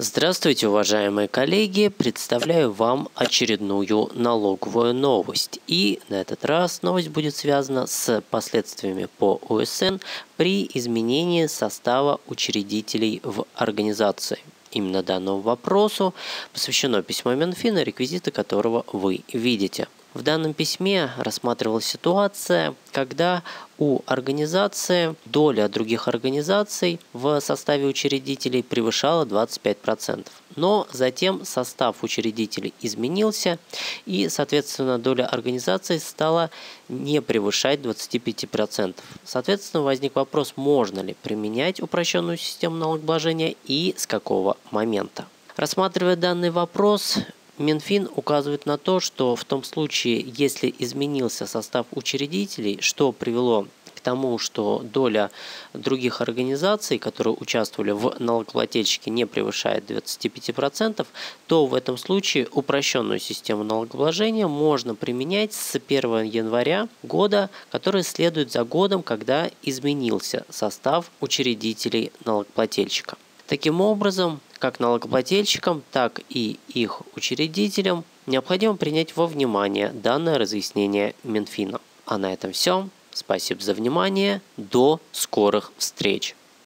Здравствуйте, уважаемые коллеги! Представляю вам очередную налоговую новость. И на этот раз новость будет связана с последствиями по УСН при изменении состава учредителей в организации. Именно данному вопросу посвящено письмо Минфина, реквизиты которого вы видите – в данном письме рассматривалась ситуация, когда у организации доля других организаций в составе учредителей превышала 25%. Но затем состав учредителей изменился, и, соответственно, доля организаций стала не превышать 25%. Соответственно, возник вопрос, можно ли применять упрощенную систему налогообложения и с какого момента. Рассматривая данный вопрос, Минфин указывает на то, что в том случае, если изменился состав учредителей, что привело к тому, что доля других организаций, которые участвовали в налогоплательщике, не превышает 25%, то в этом случае упрощенную систему налогообложения можно применять с 1 января года, который следует за годом, когда изменился состав учредителей налогоплательщика. Таким образом, как налогоплательщикам, так и их учредителям необходимо принять во внимание данное разъяснение Минфина. А на этом все. Спасибо за внимание. До скорых встреч!